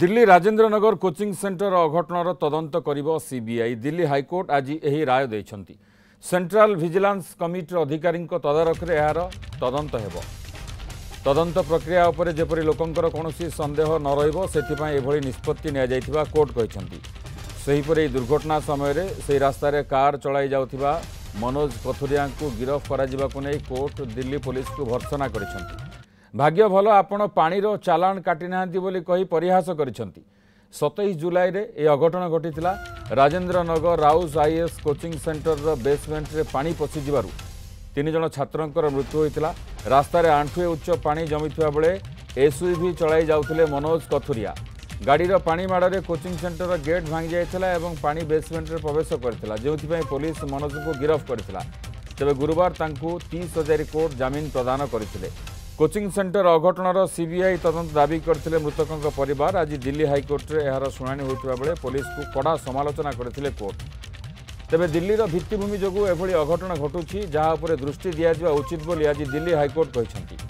Delhi Rajendranagar coaching সেন্টর অঘটনর তদন্ত করব সিবিআই দিল্লি হাইকোর্ট আজ এই রায় দিয়েছেন সেন্ট্রাল ভিজিলান্স কমিটির অধিকারী তদারখে এর তদন্ত হব তদন্ত প্রক্রিয়া উপরে যেপরি লোকঙ্কর কৌশি সন্দেহ ন রহব সেপা এভাবে নিষ্পতি নিয়া কোর্ট কিন্তু সেইপরি এই দুর্ঘটনা সময়ের সেই রাস্তায় কার চলাই যাওয়া মনোজ কথুরিয়া গিরফ করা কোর্ট দিল্লি পুলিশকে ভর্সনা করেছেন ଭାଗ୍ୟ ଭଲ ଆପଣ ପାଣିର ଚାଲାଣ କାଟିନାହାନ୍ତି ବୋଲି କହି ପରିହାସ କରିଛନ୍ତି ସତେଇଶ ଜୁଲାଇରେ ଏ ଅଘଟଣ ଘଟିଥିଲା ରାଜେନ୍ଦ୍ରନଗର ରାଉସ ଆଇଏଏସ୍ କୋଚିଂ ସେଣ୍ଟରର ବେସମେଣ୍ଟରେ ପାଣି ପଶିଯିବାରୁ ତିନି ଜଣ ଛାତ୍ରଙ୍କର ମୃତ୍ୟୁ ହୋଇଥିଲା ରାସ୍ତାରେ ଆଣ୍ଠୁଏ ଉଚ୍ଚ ପାଣି ଜମିଥିବା ବେଳେ ଏସ୍ୟୁଭି ଚଳାଇ ଯାଉଥିଲେ ମନୋଜ କଥୁରିଆ ଗାଡ଼ିର ପାଣି ମାଡ଼ରେ କୋଚିଂ ସେଣ୍ଟରର ଗେଟ୍ ଭାଙ୍ଗି ଯାଇଥିଲା ଏବଂ ପାଣି ବେସମେଣ୍ଟରେ ପ୍ରବେଶ କରିଥିଲା ଯେଉଁଥିପାଇଁ ପୋଲିସ ମନୋଜଙ୍କୁ ଗିରଫ କରିଥିଲା ତେବେ ଗୁରୁବାର ତାଙ୍କୁ ତିରିଶ ହଜାରୀ କୋର୍ଟ ଜାମିନ ପ୍ରଦାନ କରିଥିଲେ কোচিং সেন্টর অঘটণর সিবিআই তদন্ত দাবি করে মৃতকঙ্ পরিবার আজ দিল্লি হাইকোর্টে এর শুনানি হওয়া বেড়ে পুলিশকে কড়া সমালোচনা করে কোর্ট তেবে দিল্লির ভিত্তিভূমি যোগ এভাবে অঘটন ঘটুছি যা উপরে দৃষ্টি দিয়া উচিত বলে আজ দিল্লি হাইকোর্ট কিন্তু